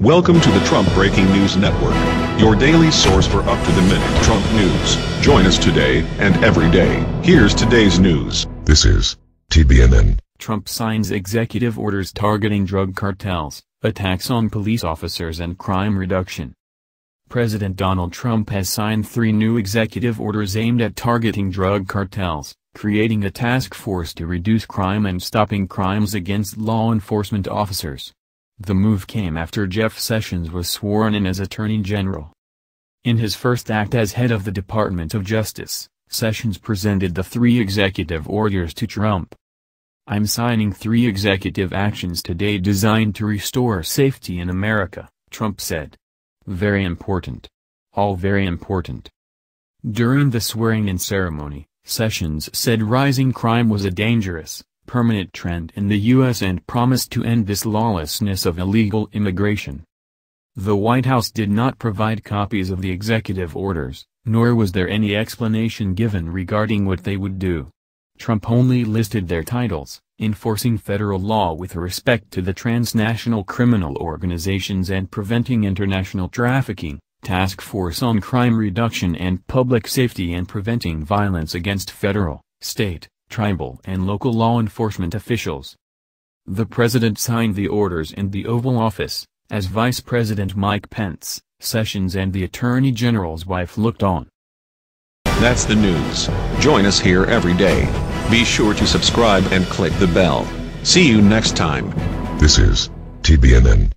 Welcome to the Trump Breaking News Network, your daily source for up-to-the-minute Trump news. Join us today and every day. Here's today's news. This is TBNN. Trump signs executive orders targeting drug cartels, attacks on police officers and crime reduction. President Donald Trump has signed three new executive orders aimed at targeting drug cartels, creating a task force to reduce crime and stopping crimes against law enforcement officers. The move came after Jeff Sessions was sworn in as Attorney General. In his first act as head of the Department of Justice, Sessions presented the three executive orders to Trump. I'm signing three executive actions today designed to restore safety in America, Trump said. Very important. All very important. During the swearing-in ceremony, Sessions said rising crime was a dangerous, permanent trend in the U.S. and promised to end this lawlessness of illegal immigration. The White House did not provide copies of the executive orders, nor was there any explanation given regarding what they would do. Trump only listed their titles, enforcing federal law with respect to the transnational criminal organizations and preventing international trafficking, task force on crime reduction and public safety and preventing violence against federal, state, tribal and local law enforcement officials. The president signed the orders in the Oval Office, as Vice President Mike Pence, Sessions and the Attorney General's wife looked on. That's the news. Join us here every day. Be sure to subscribe and click the bell. See you next time. This is TBNN.